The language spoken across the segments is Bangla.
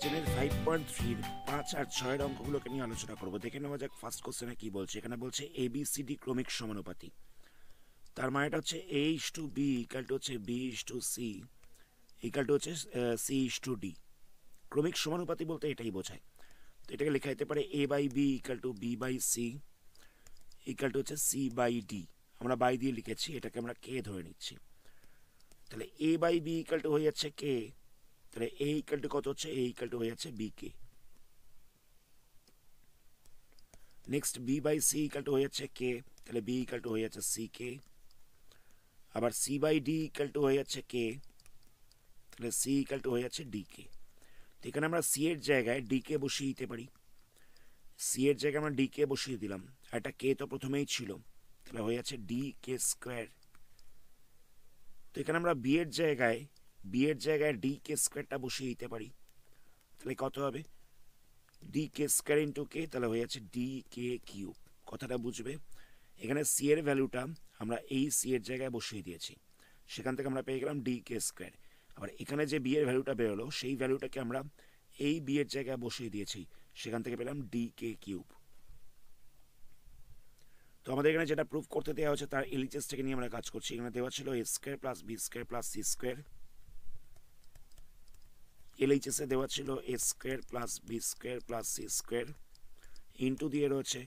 টেনের ফাইভ পয়েন্ট থ্রির পাঁচ আর ছয়ের অঙ্কগুলোকে নিয়ে আলোচনা করব। দেখে নেওয়া যাক ফার্স্ট কোশ্চেনে কি বলছে। এখানে বলছে এ বি সি ডি ক্রমিক সমানুপাতি। তার মানে এটা হচ্ছে A is to B equal to হচ্ছে B is to C equal to হচ্ছে সি ইস টু ডি ক্রমিক সমানুপাতি বলতে এটাই বোঝায়। তো এটাকে লেখা যেতে পারে A by B equal to B by C equal to হচ্ছে সি বাই ডি আমরা বাই দিয়ে লিখেছি, এটাকে আমরা কে ধরে নিচ্ছি। তাহলে A by B equal to হয়ে যাচ্ছে কে তাহলে এ ইকাল টু কত হচ্ছে? এ ইকাল টু হয়ে যাচ্ছে B K next B by C equal to হয়ে যাচ্ছে কে তাহলে বি ইকাল টু হয়ে যাচ্ছে সি কে আবার C by D equal to হয়ে যাচ্ছে কে তাহলে সি ইকাল টু হয়ে যাচ্ছে ডি কে তো এখানে আমরা সি এর জায়গায় ডি কে বসিয়ে দিতে পারি। সি এর জায়গায় আমরা ডি কে বসিয়ে দিলাম। আর একটা কে তো প্রথমেই ছিল। তাহলে হয়ে যাচ্ছে ডি কে স্কোয়ার তো এখানে আমরা বি এর জায়গায় বি এর জায়গায় ডি কে স্কোয়ারটা বসিয়ে দিতে পারি। তাহলে কত হবে? D K square into K তাহলে হয়ে যাচ্ছে ডি কে কিউব কথাটা বুঝবে? এখানে সি এর ভ্যালুটা আমরা এই সি এর জায়গায় বসিয়ে দিয়েছি। সেখান থেকে আমরা পেয়ে গেলাম ডি কে স্কোয়ার আবার এখানে যে বি এর ভ্যালুটা বেরোলো, সেই ভ্যালুটাকে আমরা এই বি এর জায়গায় বসিয়ে দিয়েছি। সেখান থেকে পেলাম ডি কে কিউব তো আমাদের এখানে যেটা প্রুফ করতে দেওয়া হচ্ছে তার এলিচেস থেকে নিয়ে আমরা কাজ করছি। এখানে দেওয়া ছিল A square plus B square plus C square LHS এ দেওয়া ছিল A square plus B square plus C square into দিয়ে রয়েছে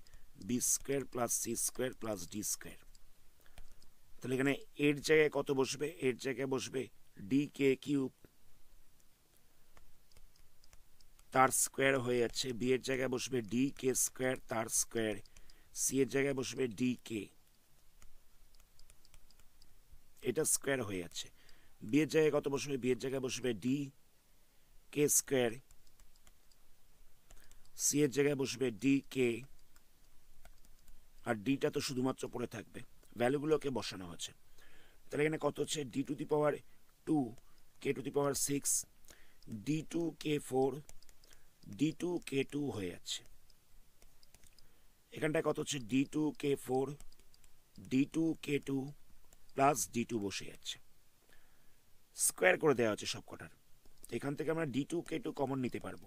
B square plus C square plus D square তাহলে এখানে এর জায়গায় কত বসবে? এর জায়গায় বসবে ডি কে কিউব তার স্কোয়ার হয়ে যাচ্ছে। বি এর জায়গায় বসবে ডি কে স্কোয়ার তার স্কোয়ার সি এর জায়গায় বসবে ডি কে এটা স্কোয়ার হয়ে যাচ্ছে। বি এর জায়গায় কত বসবে? বি এর জায়গায় বসবে ডি কে স্কোয়ার সি এর জায়গায় বসবে ডি কে আর ডিটা তো শুধুমাত্র পড়ে থাকবে। ভ্যালুগুলোকে বসানো হচ্ছে তাহলে এখানে কত হচ্ছে? D to the power two K to the power six D two K four D two K two হয়ে যাচ্ছে। এখানটায় কত হচ্ছে? D two K four D two K two plus D two বসে যাচ্ছে। স্কোয়ার করে দেওয়া হচ্ছে সব কটার এখান থেকে আমরা D two K two common নিতে পারব।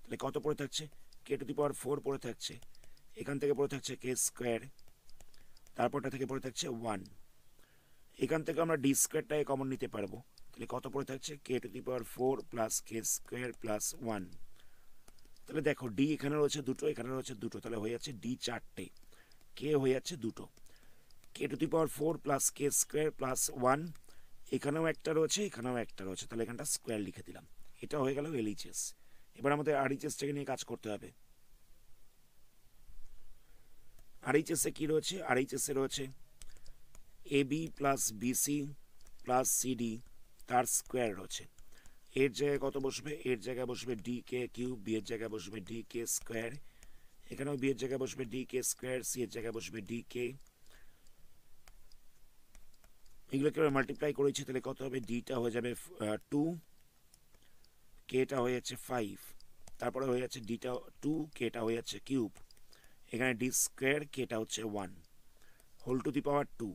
তাহলে কত পড়ে থাকছে? K to the power four পড়ে থাকছে। এখান থেকে পড়ে থাকছে কে স্কোয়ার তারপরটা থেকে পড়ে থাকছে ওয়ান এখান থেকে আমরা ডি স্কোয়ারটাকে কমন নিতে পারব। তাহলে কত পড়ে থাকছে? K to the power four plus K square plus one তাহলে দেখো ডি এখানে রয়েছে দুটো, এখানে রয়েছে দুটো। তাহলে হয়ে যাচ্ছে ডি চারটে। কে হয়ে যাচ্ছে দুটো। K to the power four plus K square plus one এখানেও একটা রয়েছে, এখানেও একটা রয়েছে। তাহলে এখানটা স্কোয়ার লিখে দিলাম। এটা হয়ে গেল এলইচএস এবার আমাদের আরইচএসটাকে নিয়ে কাজ করতে হবে। আরইচএসে কি রয়েছে? আরইচএসে রয়েছে A B plus BC plus CD তার স্কোয়ার রয়েছে। এর জায়গায় কত বসবে? এর জায়গায় বসবে ডি কে কিউব বি এর জায়গায় বসবে ডি কে স্কোয়ার এখানেও বি এর জায়গায় বসবে ডি কে স্কোয়ার সি এর জায়গায় বসবে ডি কে এগুলোকে আমরা মাল্টিপ্লাই করেছি, তাহলে কত হবে? ডিটা হয়ে যাবে টু কেটা হয়ে যাচ্ছে ফাইভ তারপরে হয়ে যাচ্ছে ডিটা টু কেটা হয়ে যাচ্ছে কিউব এখানে ডি স্কোয়ার কেটা হচ্ছে one whole to the power two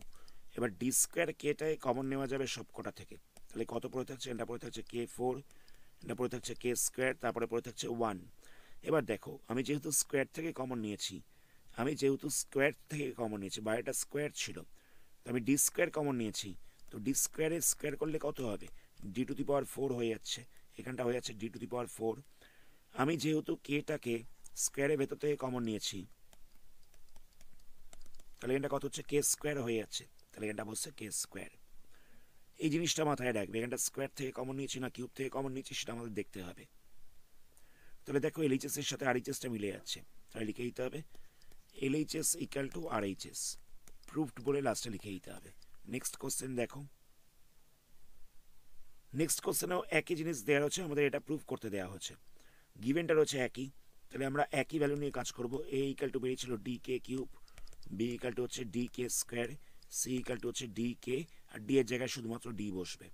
এবার ডি স্কোয়ার কেটায় কমন নেওয়া যাবে সব কটা থেকে। তাহলে কত পড়ে থাকছে? এটা পড়ে থাকছে কে ফোর এটা পড়ে থাকছে কে স্কোয়ার তারপরে পড়ে থাকছে ওয়ান এবার দেখো, আমি যেহেতু স্কোয়ার থেকে কমন নিয়েছি, আমি যেহেতু স্কোয়ার থেকে কমন নিয়েছি বাইরেটা স্কোয়ার ছিল তো আমি ডি স্কোয়ার কমন নিয়েছি। তো ডি স্কোয়ারে স্কোয়ার করলে কত হবে? D to the power four হয়ে যাচ্ছে। এখানটা হয়ে যাচ্ছে D to the power four আমি যেহেতু কেটাকে স্কোয়ারের ভেতর থেকে কমন নিয়েছি, তাহলে এটা কত হচ্ছে? কে স্কোয়ার হয়ে যাচ্ছে। তাহলে এটা বলছে কে স্কোয়ার এই জিনিসটা মাথায় রাখবে, এখানটা স্কোয়ার থেকে কমন নিয়েছি না কিউব থেকে কমন নিয়েছি, সেটা আমাদের দেখতে হবে। তাহলে দেখো এলএইচএস এর সাথে আরএইচএসটা মিলে যাচ্ছে। তাহলে লিখে দিতে হবে LHS equal to RHS proved বলে লাস্টে লিখে দিতে হবে। নেক্সট কোশ্চেন দেখো। নেক্সট কোশ্চেনেও একই জিনিস দেওয়া হচ্ছে, আমাদের এটা প্রুফ করতে দেওয়া হচ্ছে। গিভেনটা রয়েছে একই, তাহলে আমরা একই ভ্যালু নিয়ে কাজ করব। এ ইকাল টু বেরিয়েছিল D K cube B equal to হচ্ছে D K square C equal to হচ্ছে ডি কে আর ডি এর জায়গায় শুধুমাত্র ডি বসবে।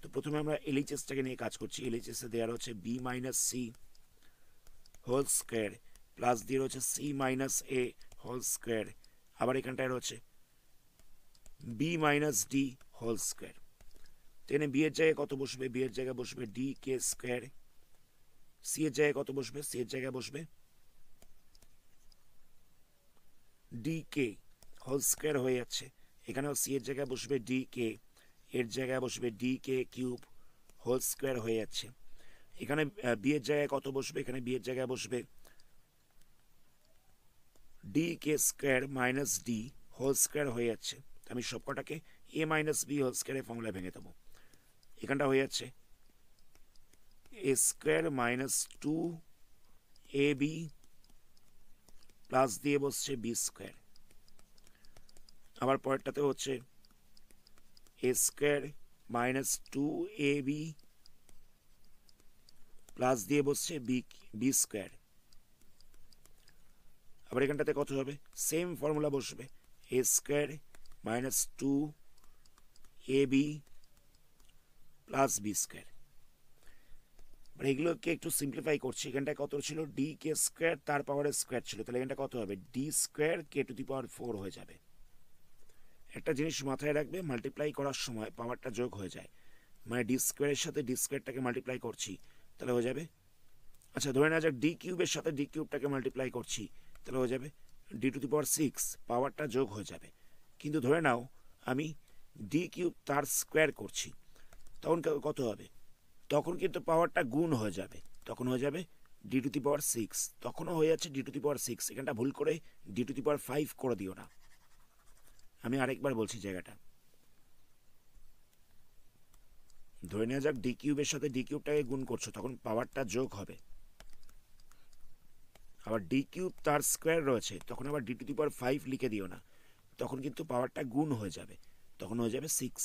তো প্রথমে আমরা এলএইচএসটাকে নিয়ে কাজ করছি। এলএইচএসে দেওয়া রয়েছে B minus C whole square plus দিয়ে রয়েছে C minus A whole square আবার এখানটায় রয়েছে। B minus D whole square তো এখানে বি এর জায়গায় কত বসবে? বি এর জায়গায় বসবে ডি কে স্কোয়ার সি এর জায়গায় কত বসবে? সি এর জায়গায় বসবে ডি কে হোল স্কোয়ার হয়ে যাচ্ছে। এখানেও সি এর জায়গায় বসবে ডি কে এর জায়গায় বসবে D K cube whole square হয়ে যাচ্ছে। এখানে বি এর জায়গায় কত বসবে? এখানে বি এর জায়গায় বসবে D K square minus D whole square হয়ে যাচ্ছে। আমি সবকটাকে এ মাইনাস বি হোল স্কোয়ারের ফর্মুলা ভেঙে দেবো। এখানটা হয়ে যাচ্ছে A square minus two A B plus দিয়ে বসছে বি স্কোয়ার আবার পরেরটাতে হচ্ছে A square minus two A B plus দিয়ে বসছে বি বি স্কোয়ার আবার এখানটাতে কত হবে? সেম ফর্মুলা বসবে। A square minus two A B plus B square মানে এগুলোকে একটু সিম্পলিফাই করছি। এখানটায় কত ছিল? ডি কে স্কোয়ার তার পাওয়ারের স্কোয়ার ছিল। তাহলে এখানটা কত হবে? D square K to the power four হয়ে যাবে। একটা জিনিস মাথায় রাখবে মাল্টিপ্লাই করার সময় পাওয়ারটা যোগ হয়ে যায়। মানে ডি স্কোয়ারের সাথে ডি স্কোয়ারটাকে মাল্টিপ্লাই করছি, তাহলে হয়ে যাবে? আচ্ছা ধরে নেওয়া যাক ডি কিউবের সাথে ডি কিউবটাকে মাল্টিপ্লাই করছি। তাহলে হয়ে যাবে। D to the power six পাওয়ারটা যোগ হয়ে যাবে। কিন্তু ধরে নাও, আমি ডি কিউব তার স্কোয়ার করছি। তখন কত হবে? তখন কিন্তু পাওয়ারটা গুণ হয়ে যাবে। তখন হয়ে যাবে D to the power six তখনও হয়ে যাচ্ছে D to the power six এখানটা ভুল করে D to the power five করে দিও না। আমি আরেকবার বলছি জায়গাটা। ধরে নেওয়া যাক ডি কিউবের সাথে ডি কিউবটাকে গুণ করছ, তখন পাওয়ারটা যোগ হবে। আবার ডি কিউব তার স্কোয়ার রয়েছে, তখন আবার D to the power five লিখে দিও না। তখন কিন্তু পাওয়ারটা গুণ হয়ে যাবে, তখন হয়ে যাবে সিক্স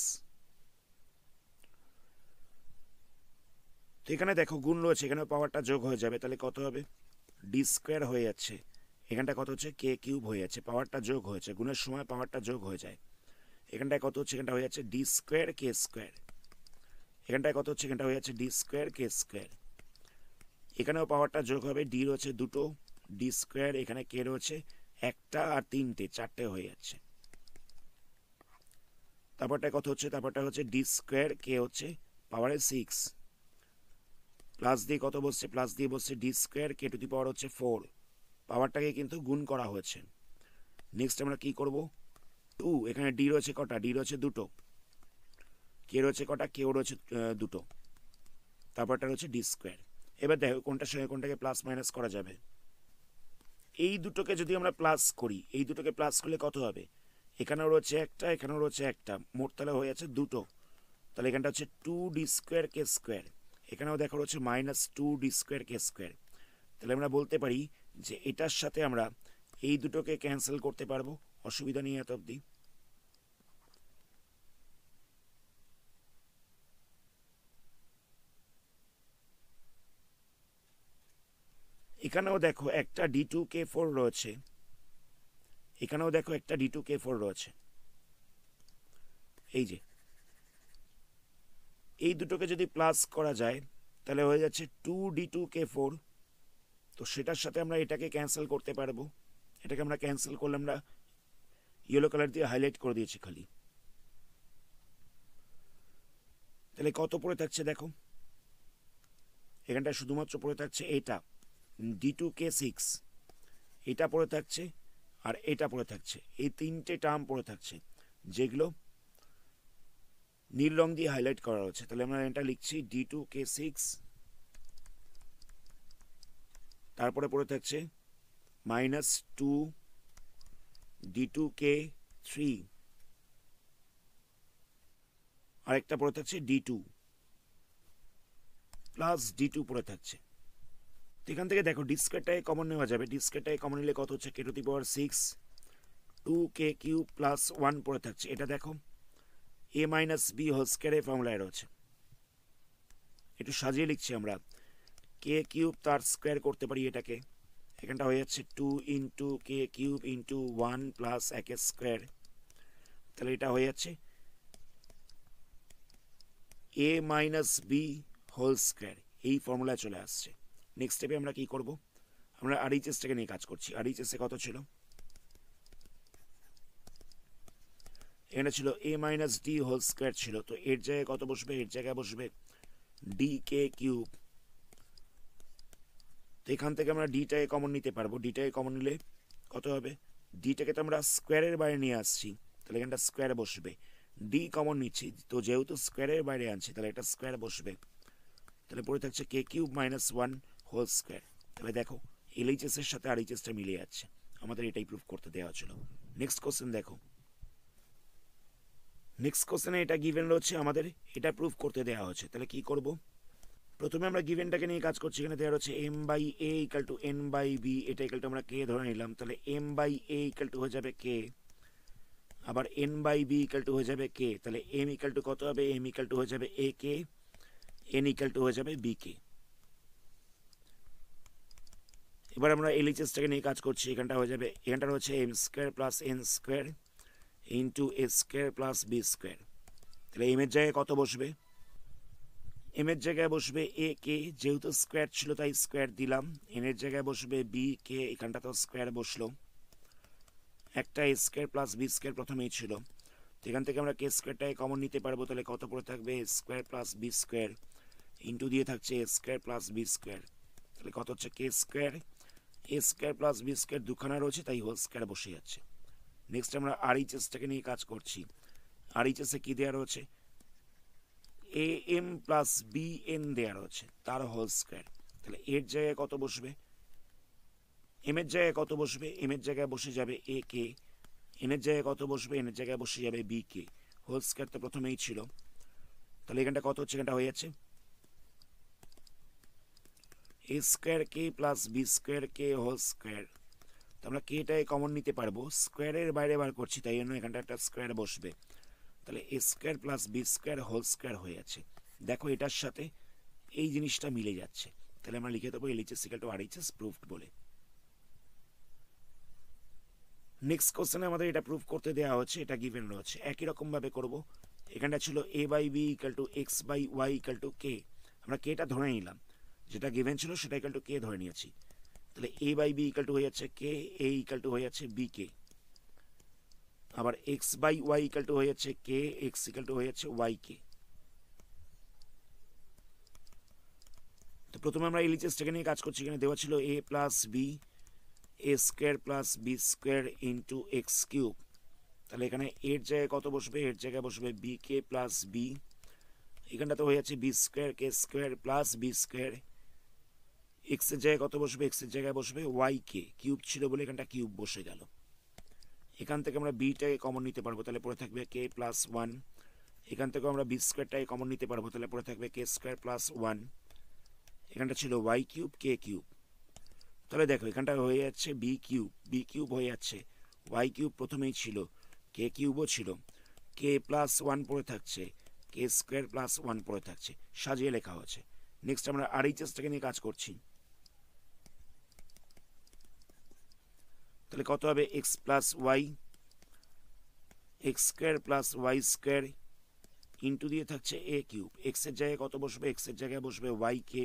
তো এখানে দেখো, গুণ রয়েছে এখানে পাওয়ারটা যোগ হয়ে যাবে, তাহলে কত হবে? ডি স্কোয়ার হয়ে যাচ্ছে। এখানটা কত হচ্ছে? কে কিউব হয়ে যাচ্ছে পাওয়ারটা যোগ হয়েছে গুণের সময় পাওয়ারটা যোগ হয়ে যায়। এখানটায় কত হচ্ছে? এখানটা হয়ে যাচ্ছে ডি স্কোয়ার কে স্কোয়ার এখানটায় কত হচ্ছে? এখানটা হয়ে যাচ্ছে ডি স্কোয়ার কে স্কোয়ার এখানেও পাওয়ারটা যোগ হবে ডি রয়েছে দুটো। ডি স্কোয়ার এখানে কে রয়েছে, একটা আর তিনটে, চারটে হয়ে যাচ্ছে। তারপরটা কত হচ্ছে, তারপরটা হচ্ছে ডি স্কোয়ার কে হচ্ছে পাওয়ারে সিক্স প্লাস দিয়ে কত বসছে? প্লাস দিয়ে বসছে D square K to the power হচ্ছে ফোর পাওয়ারটাকে কিন্তু গুণ করা হয়েছে। নেক্সট আমরা কি করব? টু এখানে ডি রয়েছে কটা? ডি রয়েছে দুটো। কে রয়েছে কটা? কেও রয়েছে দুটো। তারপরটা রয়েছে ডি স্কোয়ার এবার দেখো কোনটার সঙ্গে কোনটাকে প্লাস মাইনাস করা যাবে। এই দুটোকে যদি আমরা প্লাস করি, এই দুটোকে প্লাস করলে কত হবে? এখানেও রয়েছে একটা, এখানেও রয়েছে একটা। মোট তাহলে হয়ে যাচ্ছে দুটো। তাহলে এখানটা হচ্ছে two D square K square এখানেও দেখা রয়েছে minus two D square K square তাহলে আমরা বলতে পারি যে এটার সাথে আমরা এই দুটোকে ক্যান্সেল করতে পারব। অসুবিধা নেই এত অবধি। এখানেও দেখো একটা ডি টু কে ফোর রয়েছে। এখানেও দেখো একটা ডি টু কে ফোর রয়েছে। এই যে। এই দুটোকে যদি প্লাস করা যায়, তাহলে হয়ে যাচ্ছে two D two K four তো সেটার সাথে আমরা এটাকে ক্যান্সেল করতে পারব। এটাকে আমরা ক্যান্সেল করলে আমরা ইয়েলো কালার দিয়ে হাইলাইট করে দিয়েছি খালি। তাহলে কত পড়ে থাকছে দেখো? এখানটা শুধুমাত্র পড়ে থাকছে এটা। D two K six. এটা পড়ে থাকছে আর এটা পড়ে থাকছে। এই তিনটে টার্ম পড়ে থাকছে। যেগুলো নীল রং দিয়ে হাইলাইট করা হচ্ছে তাহলে আমরা এটা লিখছি ডি টু কে সিক্স। তারপরে পড়ে থাকছে minus two D two K three. আরেকটা পড়ে থাকছে D two. Plus D two পড়ে থাকছে। এখান থেকে দেখো ডিসকেটটাই কমন নেওয়া যাবে। ডিসকেটটাই কমন নিলে কত হচ্ছে? K to the power six two K cube plus one পড়ে থাকছে। এটা দেখো এ মাইনাস বি হোল স্কোয়ারের ফর্মুলায় রয়েছে একটু সাজিয়ে লিখছি আমরা। কে কিউব তার স্কোয়ার করতে পারি এটাকে। এখানটা হয়ে যাচ্ছে two into K cube into one plus এক স্কোয়ার তাহলে এটা হয়ে যাচ্ছে A minus B whole square এই ফর্মুলায় চলে আসছে। নেক্সট স্টেপে আমরা কি করব? আমরা আরইচএসটাকে নিয়ে কাজ করছি। আরইচএসে কত ছিল? এখানে ছিল A minus D whole square ছিল। তো এর জায়গায় কত বসবে? এর জায়গায় বসবে ডি কে কিউব তো এখান থেকে আমরা ডিটাকে কমন নিতে পারব। ডিটাকে কমন নিলে কত হবে? ডিটাকে তো আমরা স্কোয়ারের বাইরে নিয়ে আসছি। তাহলে এখানটা স্কোয়ার বসবে। ডি কমন নিচ্ছি। তো যেহেতু স্কোয়ারের বাইরে আনছি, তাহলে একটা স্কোয়ার বসবে। তাহলে পড়ে থাকছে k cube minus one whole square. তাহলে দেখো এলএইচএস এর সাথে আর এইচএসটা মিলে যাচ্ছে। আমাদের এটাই প্রুফ করতে দেওয়া ছিল নেক্সট কোশ্চেন দেখো। নেক্সট কোশ্চেনে এটা গিভেন রয়েছে আমাদের, এটা প্রুফ করতে দেওয়া হচ্ছে। তাহলে কি করব? প্রথমে আমরা গিভেনটাকে নিয়ে কাজ করছি, এখানে দেওয়া রয়েছে m by a equal to n by b এটা ইকাল টু আমরা কে ধরে নিলাম। তাহলে m by a equal to হয়ে যাবে কে আবার n by b equal to হয়ে যাবে কে তাহলে এম ইকাল টু কত হবে? এম ইকাল টু হয়ে যাবে a k n equal to হয়ে যাবে বি কে এবার আমরা এলএইচএসটাকে নিয়ে কাজ করছি, এখানটা হয়ে যাবে এখানটা হচ্ছে m square plus n square into a square plus b square তাহলে এম এর জায়গায় কত বসবে? এম এর জায়গায় বসবে এ কে যেহেতু স্কোয়ার ছিল তাই স্কোয়ার দিলাম। এন এর জায়গায় বসবে বি কে এখানটা তো স্কোয়ার বসল। একটা a square plus b square প্রথমেই ছিল। তো এখান থেকে আমরা কে স্কোয়ারটাকে কমন নিতে পারব, তাহলে কত পড়ে থাকবে? Square plus b square into দিয়ে থাকছে a square plus b square তাহলে কত হচ্ছে k square a square plus b square দুখানা রয়েছে, তাই হোল স্কোয়ার বসে যাচ্ছে। নেক্সট আমরা আর এইচএসটাকে নিয়ে কাজ করছি। আর এইচএসে কী দেওয়া রয়েছে? A m plus b n দেওয়া রয়েছে, তার হোল স্কোয়ার তাহলে এর জায়গায় কত বসবে? এম এর জায়গায় কত বসবে? এম এর জায়গায় বসে যাবে এ কে এন এর জায়গায় কত বসবে? এন এর জায়গায় বসে যাবে বি কে হোল স্কোয়ার তো প্রথমেই ছিল। তাহলে এখানটা কত হচ্ছে? এখানটা হয়ে যাচ্ছে a square k plus b square k whole square. তো আমরা কেটাই কমন নিতে পারব? স্কোয়ারের বাইরে বার করছি, তাই জন্য এখানটা একটা স্কোয়ার বসবে। তাহলে a square plus b square whole square হয়ে যাচ্ছে। দেখো এটার সাথে এই জিনিসটা মিলে যাচ্ছে। তাহলে আমরা লিখে দেবো LHS equal to RHS proved বলে। নেক্সট কোশ্চেনে আমাদের এটা প্রুফ করতে দেওয়া হচ্ছে, এটা গিভেন রয়েছে। একই রকমভাবে করব। এখানটা ছিল a by b equal to x by y equal to k আমরা কেটা ধরে নিলাম। যেটা গিভেন ছিল সেটা ইকাল টু কে ধরে নিয়েছি। তাহলে a by b equal to হয়ে যাচ্ছে কে এ ইকাল টু হয়ে যাচ্ছে বি কে আবার x by y equal to হয়ে যাচ্ছে কে এক্স ইকাল টু হয়ে যাচ্ছে ওয়াই কে তো প্রথমে আমরা এলিচেসটাকে নিয়ে কাজ করছি, এখানে দেওয়া ছিল a plus b a square plus b square into x cube তাহলে এখানে এর জায়গায় কত বসবে? এর জায়গায় বসবে বি কে প্লাস বি এখানটাতে হয়ে যাচ্ছে b square k square plus b square এক্সের জায়গায় কত বসবে এক্সের জায়গায় বসবে ওয়াই কে? কিউব ছিল বলে এখানটা কিউব বসে গেল। এখান থেকে আমরা বিটাকে কমন নিতে পারব, তাহলে পড়ে থাকবে কে প্লাস ওয়ান এখান থেকে আমরা বি স্কোয়ারটাকে কমন নিতে পারব, তাহলে পড়ে থাকবে কে স্কোয়ার প্লাস ওয়ান এখানটা ছিল ওয়াই কিউব কে কিউব তাহলে দেখো, এখানটা হয়ে যাচ্ছে বি কিউব বি কিউব হয়ে যাচ্ছে। ওয়াই কিউব প্রথমেই ছিল। কে কিউবও ছিল। কে প্লাস ওয়ান পড়ে থাকছে। কে স্কোয়ার প্লাস ওয়ান পড়ে থাকছে। সাজিয়ে লেখা হচ্ছে নেক্সট আমরা আর এইচএসটাকে নিয়ে কাজ করছি। তাহলে কত হবে? X plus y x square plus y square into দিয়ে থাকছে এ কিউব এক্সের জায়গায় কত বসবে? এক্সের জায়গায় বসবে ওয়াই কে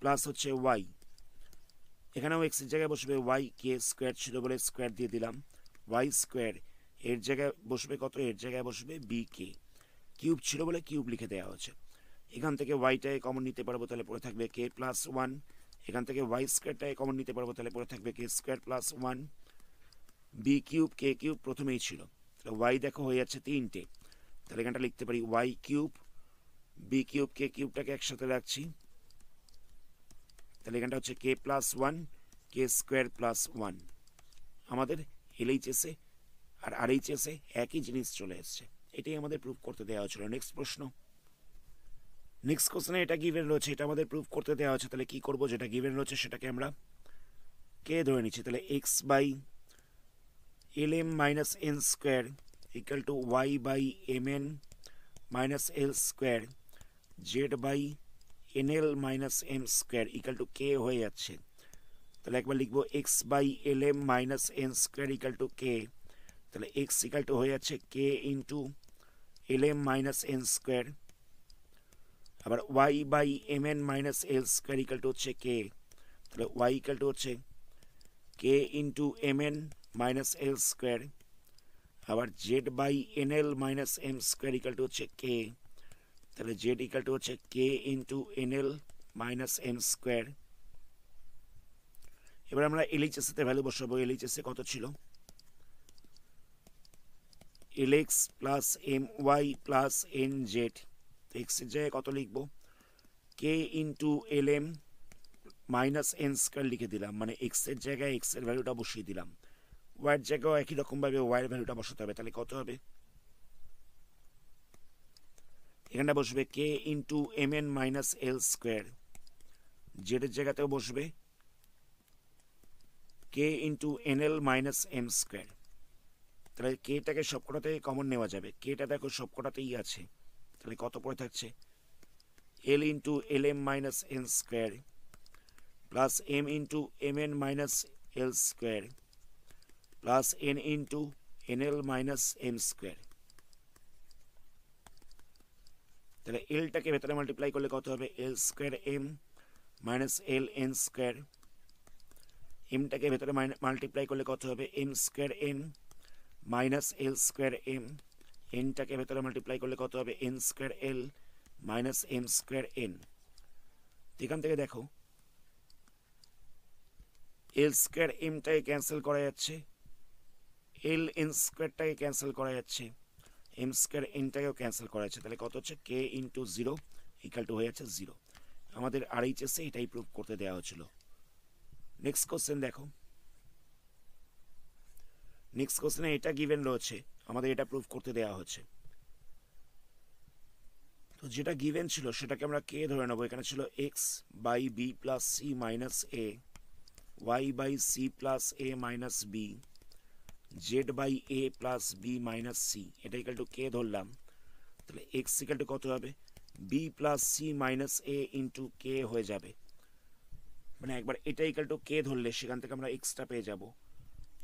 প্লাস হচ্ছে ওয়াই এখানেও এক্সের জায়গায় বসবে ওয়াই কে স্কোয়ার ছিল বলে স্কোয়ার দিয়ে দিলাম। ওয়াই স্কোয়ার এর জায়গায় বসবে কত? এর জায়গায় বসবে বি কে কিউব ছিল বলে কিউব লিখে দেওয়া হচ্ছে এখান থেকে ওয়াইটাকে কমন নিতে পারব, তাহলে পড়ে থাকবে কে প্লাস ওয়ান এখান থেকে ওয়াই স্কোয়ারটাকে কমন নিতে পারব, তাহলে পড়ে থাকবে k square plus one b cube k cube প্রথমেই ছিল। তাহলে ওয়াই দেখো হয়ে যাচ্ছে তিনটে। তাহলে এখানটা লিখতে পারি y cube b cube k কিউবটাকে একসাথে রাখছি। তাহলে এখানটা হচ্ছে k plus one k square plus one আমাদের এলএইচএসে আর আর এইচএসে একই জিনিস চলে এসছে। এটাই আমাদের প্রুফ করতে দেওয়া হয়েছিল। নেক্সট প্রশ্ন। নেক্সট কোশ্চেনে এটা গিভেন রয়েছে, এটা আমাদের প্রুফ করতে দেওয়া হচ্ছে তাহলে কি করব যেটা গিভেন রয়েছে সেটাকে আমরা কে ধরে নিচ্ছি? তাহলে x by l m minus n square equal to y by m n minus l square z by n l minus m square equal to k হয়ে যাচ্ছে। তাহলে একবার লিখব x by l m minus n square equal to k তাহলে এক্স ইকাল টু হয়ে যাচ্ছে k into l m minus n square আবার y by m n minus l square equal to হচ্ছে কে তাহলে ওয়াই ইকাল টু হচ্ছে k into m n minus l square আবার z by n l minus m square equal to হচ্ছে কে তাহলে জেড ইকাল টু হচ্ছে k into n l minus m square এবার আমরা এলএইচএস তে ভ্যালু বসাবো। এলএইচএস কত ছিল? L x plus m y plus n z এক্সের জায়গায় কত লিখব? K into l m minus n square লিখে দিলাম মানে এক্সের জায়গায় এক্সের ভ্যালুটা বসিয়ে দিলাম। ওয়াইয়ের জায়গায় একই রকমভাবে ওয়াইয়ের ভ্যালুটা বসাতে হবে, তাহলে কত হবে? এখানটা বসবে k into m n minus l square জেডের জায়গাতেও বসবে k into n l minus m square তাহলে কেটাকে সবকটাতেই কমন নেওয়া যাবে কেটা দেখো সবকটাতেই আছে। তাহলে কত পড়ে থাকছে? L into l m minus n square plus m into m n minus l square plus n into n l minus m square তাহলে এলটাকে ভেতরে মাল্টিপ্লাই করলে কত হবে? L square m minus l n square এমটাকে ভেতরে মাল্টিপ্লাই করলে কত হবে? M square n minus l square m এনটাকে ভেতরে মাল্টিপ্লাই করলে কত হবে? N square l minus m square n এখান থেকে দেখো এল স্কোয়ার এমটাকে ক্যান্সেল করা যাচ্ছে এল এন স্কোয়ারটাকে ক্যান্সেল করা যাচ্ছে এম স্কোয়ার এনটাকেও ক্যান্সেল করা যাচ্ছে। তাহলে কত হচ্ছে? K into zero equal to হয়ে যাচ্ছে জিরো আমাদের আর এইচএসে এটাই প্রুভ করতে দেওয়া হয়েছিল। নেক্সট কোশ্চেন দেখো। নেক্সট কোশ্চেনে এটা গিভেন রয়েছে। আমাদের এটা প্রুভ করতে দেওয়া হচ্ছে তো যেটা গিভেন ছিল সেটাকে আমরা কে ধরে নেব? এখানে ছিল x by b plus c minus a y by c plus a minus b z by a plus b minus c এটা ইকাল টু কে ধরলাম। তাহলে এক্স ইকাল টু কত হবে? B plus c minus a into k হয়ে যাবে। মানে একবার এটা ইকাল টু কে ধরলে সেখান থেকে আমরা এক্সটা পেয়ে যাব।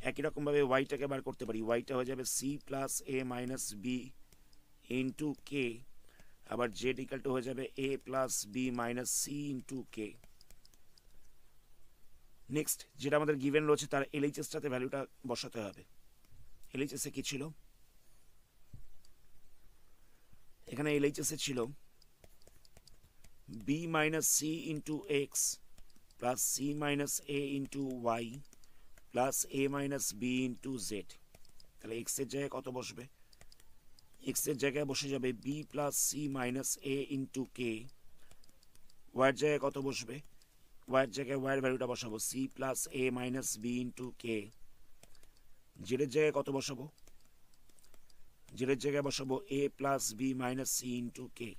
একই রকমভাবে ওয়াইটাকে বার করতে পারি। ওয়াইটা হয়ে যাবে c plus a minus b into k আবার জেড ইকাল টু হয়ে যাবে a plus b minus c into k next যেটা আমাদের গিভেন রয়েছে, তার এলএইচএসটাতে ভ্যালুটা বসাতে হবে। এলএইচএসে কি ছিল? এখানে এলএইচএসে ছিল b minus c into x plus c minus a into y plus a minus b into z তাহলে এক্সের জায়গায় কত বসবে? এক্সের জায়গায় বসে যাবে b plus c minus a into k ওয়াইয়ের জায়গায় কত বসবে? ওয়াইয়ের জায়গায় ওয়াইয়ের ভ্যালুটা বসাবো। C plus a minus b into k জেডের জায়গায় কত বসাবো? জেডের জায়গায় বসাবো a plus b minus c into k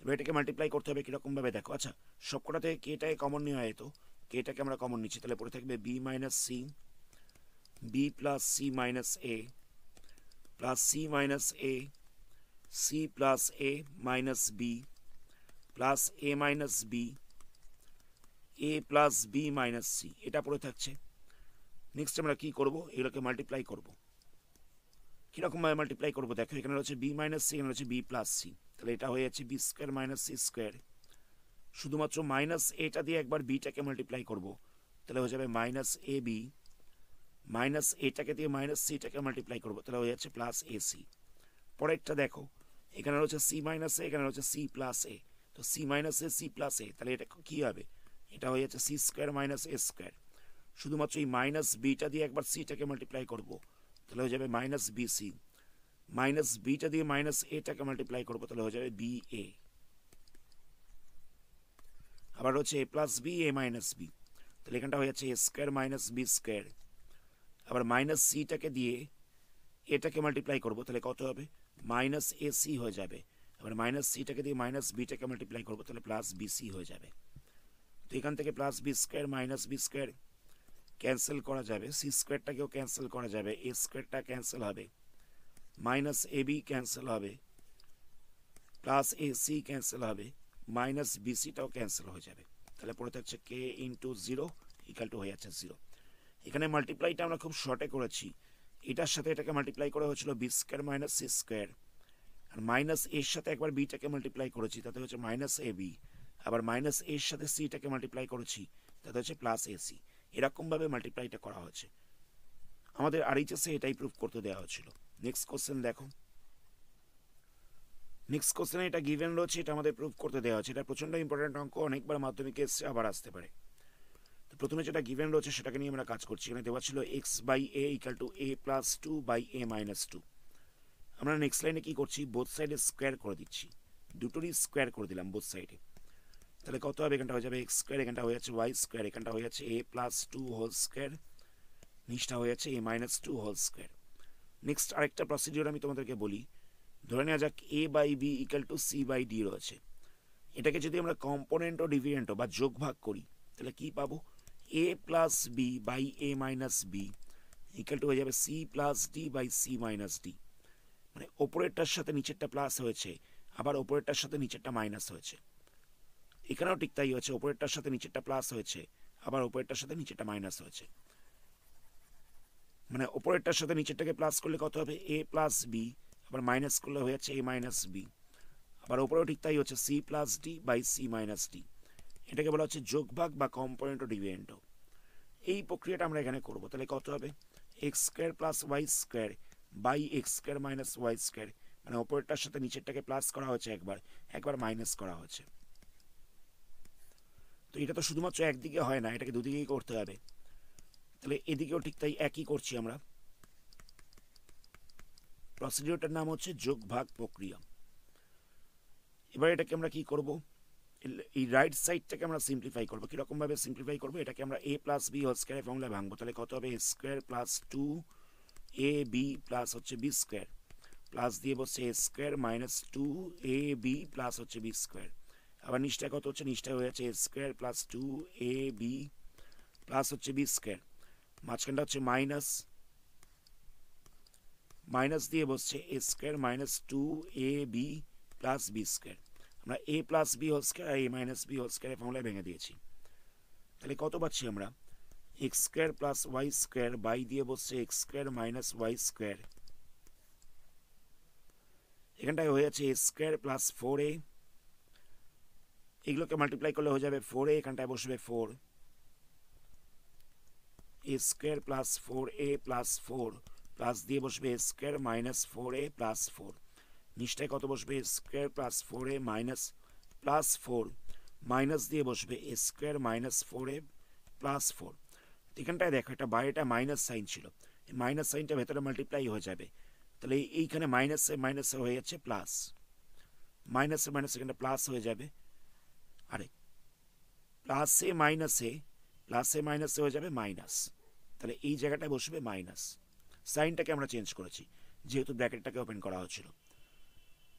এবার এটাকে মাল্টিপ্লাই করতে হবে কীরকম ভাবে দেখো আচ্ছা সবকটা থেকে কেটাকে কমন নেওয়া যেত। কেটাকে আমরা কমন নিচ্ছি। তাহলে পড়ে থাকবে b minus c b plus c minus a plus c minus a c plus a minus b plus a minus b a plus b minus c এটা পড়ে থাকছে। নেক্সট আমরা কি করব? এগুলোকে মাল্টিপ্লাই করব। কীরকমভাবে মাল্টিপ্লাই করব? দেখো, এখানে রয়েছে বি মাইনাস সি এখানে রয়েছে বি প্লাস সি তাহলে এটা হয়ে যাচ্ছে b square minus c square শুধুমাত্র মাইনাস এটা দিয়ে একবার বিটাকে মাল্টিপ্লাই করব। তাহলে হয়ে যাবে মাইনাস এ বি মাইনাস এটাকে দিয়ে মাইনাস সিটাকে মাল্টিপ্লাই করব, তাহলে হয়ে যাচ্ছে প্লাস এ সি পরেরটা দেখো, এখানে রয়েছে সি মাইনাস এ এখানে রয়েছে সি প্লাস এ তো c minus a c plus a তাহলে এটা কী হবে? এটা হয়ে যাচ্ছে c square minus a square শুধুমাত্র এই মাইনাস বিটা দিয়ে একবার সিটাকে মাল্টিপ্লাই করব, তাহলে হয়ে যাবে মাইনাস বি সি মাইনাস বিটা দিয়ে মাইনাস এটাকে মাল্টিপ্লাই করব, তাহলে হয়ে যাবে বি এ আবার হচ্ছে a plus b a minus b তাহলে এখানটা হয়ে যাচ্ছে a square minus b square আবার মাইনাস সিটাকে দিয়ে এটাকে মাল্টিপ্লাই করব, তাহলে কত হবে? মাইনাস এ সি হয়ে যাবে। আবার মাইনাস সিটাকে দিয়ে মাইনাস বিটাকে মাল্টিপ্লাই করব, তাহলে প্লাস বি সি হয়ে যাবে। তো এখান থেকে plus b square minus b square cancel করা যাবে। সি স্কোয়ারটাকেও ক্যান্সেল করা যাবে। এ স্কোয়ারটা ক্যান্সেল হবে। মাইনাস এ বি ক্যান্সেল হবে। প্লাস এ সি ক্যান্সেল হবে। মাইনাস বিসিটাও ক্যান্সেল হয়ে যাবে। তাহলে পড়ে থাকছে k into zero equal to হয়ে যাচ্ছে জিরো এখানে মাল্টিপ্লাইটা আমরা খুব শর্টে করেছি। এটার সাথে এটাকে মাল্টিপ্লাই করা হয়েছিল b square minus c square আর মাইনাস এর সাথে একবার বিটাকে মাল্টিপ্লাই করেছি, তাতে হচ্ছে মাইনাস এ বি আবার মাইনাস এর সাথে সিটাকে মাল্টিপ্লাই করেছি, তাতে হচ্ছে প্লাস এ সি এরকমভাবে মাল্টিপ্লাইটা করা হয়েছে। আমাদের আর এইচএসে এটাই প্রুভ করতে দেওয়া হয়েছিল। নেক্সট কোশ্চেন দেখো। নেক্সট কোশ্চেনে এটা গিভেন রয়েছে, এটা আমাদের প্রুভ করতে দেওয়া হচ্ছে এটা প্রচণ্ড ইম্পর্টেন্ট অঙ্ক, অনেকবার মাধ্যমিকে এসছে, আবার আসতে পারে। তো প্রথমে যেটা গিভেন রয়েছে, সেটাকে নিয়ে আমরা কাজ করছি। এখানে দেওয়া ছিল x by a equal to a plus two by a minus two আমরা নেক্সট লাইনে কী করছি? বোথ সাইডে স্কোয়ার করে দিচ্ছি। দুটোরই স্কোয়ার করে দিলাম বোথ সাইডে তাহলে কত হবে? এখানটা হয়ে যাবে এক্স স্কোয়ার এখানটা হয়ে যাচ্ছে ওয়াই স্কোয়ার এখানটা হয়ে যাচ্ছে a plus two whole square নিচটা হয়ে যাচ্ছে a minus two whole square next আরেকটা প্রসিডিওর আমি তোমাদেরকে বলি। ধরে নেওয়া যাক a by b equal to c by d রয়েছে। এটাকে যদি আমরা কম্পোনেন্ট ও ডিভিডেন্ট বা যোগ ভাগ করি, তাহলে কি পাবো? A plus b by a minus b equal to হয়ে যাবে c plus d by c minus d মানে ওপরেরটার সাথে নিচেরটা প্লাস হয়েছে, আবার ওপরেরটার সাথে নিচেরটা মাইনাস হয়েছে। এখানেও ঠিক তাই হয়েছে, ওপরেরটার সাথে নিচেরটা প্লাস হয়েছে, আবার ওপরেরটার সাথে নিচেরটা মাইনাস হয়েছে। মানে ওপরেরটার সাথে নিচেরটাকে প্লাস করলে কত হবে? এ প্লাস বি আবার মাইনাস করলে হয়ে যাচ্ছে এ মাইনাস বি আবার ওপরেও ঠিক তাই হচ্ছে c plus d by c minus d এটাকে বলা হচ্ছে যোগভাগ বা কম্পোনেন্ট ও এই প্রক্রিয়াটা আমরা এখানে করব। তাহলে কত হবে? X square plus y square by x square minus y square মানে ওপরেরটার সাথে নিচেরটাকে প্লাস করা হয়েছে একবার। একবার মাইনাস করা হয়েছে। তো এটা তো শুধুমাত্র একদিকে হয় না, এটাকে দুদিকেই করতে হবে। তাহলে এদিকেও ঠিক তাই একই করছি আমরা। প্রসিডিওরটার নাম হচ্ছে যোগ ভাগ প্রক্রিয়া। এবার এটাকে আমরা কি করব? এই রাইট সাইডটাকে আমরা সিম্পলিফাই করব। কীরকমভাবে সিম্পলিফাই করব? এটাকে আমরা a plus b whole square formula ভাঙবো। তাহলে কত হবে? Square plus two a b plus হচ্ছে বি স্কোয়ার প্লাস দিয়ে বসছে a square minus two a b plus হচ্ছে বি স্কোয়ার আবার নিচটা কত হচ্ছে? নিচটা হয়ে যাচ্ছে a square plus two a b plus হচ্ছে বি স্কোয়ার মাঝখানটা হচ্ছে মাইনাস মাইনাস দিয়ে বসছে a square minus two a b plus b square আমরা a plus b whole square R A minus B whole স্কোয়ারের ফর্মুলায় ভেঙে দিয়েছি। তাহলে কত পাচ্ছি আমরা? X square plus y square by দিয়ে বসছে x square minus y square এখানটায় হয়ে যাচ্ছে a square plus four a এগুলোকে মাল্টিপ্লাই করলে হয়ে যাবে ফোর এ এখানটায় বসবে four a square plus four a plus four plus দিয়ে বসবে square minus four a plus four নিচটায় কত বসবে? Square plus four a minus plus four minus দিয়ে বসবে square minus four a plus four এখানটায় দেখো এটা বাইরেটা মাইনাস সাইন ছিল। এই মাইনাস সাইনটা ভেতরে মাল্টিপ্লাই হয়ে যাবে। তাহলে এইখানে মাইনাসে মাইনাসে হয়ে যাচ্ছে প্লাস। মাইনাসে মাইনাস এখানে প্লাস হয়ে যাবে। আরে, প্লাসে মাইনাসে প্লাসে মাইনাসে হয়ে যাবে মাইনাস। তাহলে এই জায়গাটায় বসবে মাইনাস। সাইনটাকে আমরা চেঞ্জ করেছি, যেহেতু ব্র্যাকেটটাকে ওপেন করা হচ্ছিল।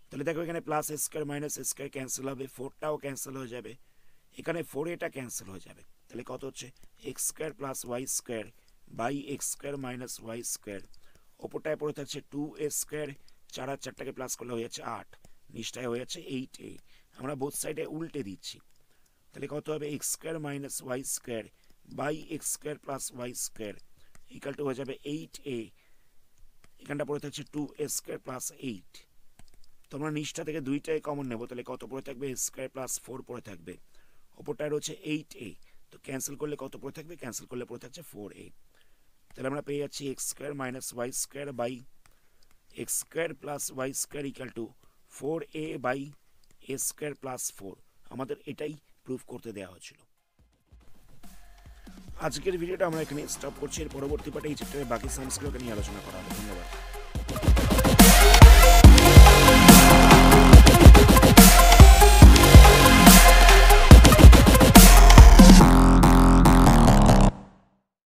তাহলে দেখো এখানে plus square minus square cancel হবে ফোরটাও ক্যান্সেল হয়ে যাবে, এখানে ফোর এটা ক্যান্সেল হয়ে যাবে। তাহলে কত হচ্ছে? X square plus y square by x square minus y square ওপরটায় পড়ে থাকছে টু এ স্কোয়ার চার আর চারটাকে প্লাস করলে হয়ে যাচ্ছে আট, নিচটায় হয়ে যাচ্ছে এইট এ আমরা বোথ সাইডে উল্টে দিচ্ছি। তাহলে কত হবে? X square minus y square by x square plus y square equal to হয়ে যাবে এইট এ এখানটা পড়ে থাকছে টু স্কোয়ার প্লাস এইট তোমরা নিচটা থেকে দুইটাই কমন নেব, তাহলে কত পড়ে থাকবে? স্কোয়ার প্লাস ফোর পড়ে থাকবে। ওপরটায় রয়েছে এইট এ তো ক্যান্সেল করলে কত পড়ে থাকবে? ক্যান্সেল করলে পড়ে থাকছে ফোর এ তাহলে আমরা পেয়ে যাচ্ছি x square minus y square by x square plus y square equal to four a by a square plus four আমাদের এটাই প্রুফ করতে দেওয়া হয়েছিল। আজকের ভিডিওটা আমরা এখানে স্টপ করছি। এর পরবর্তী পার্টে এই চ্যাপ্টারের বাকি সামসগুলোকে নিয়ে আলোচনা করা হবে। ধন্যবাদ।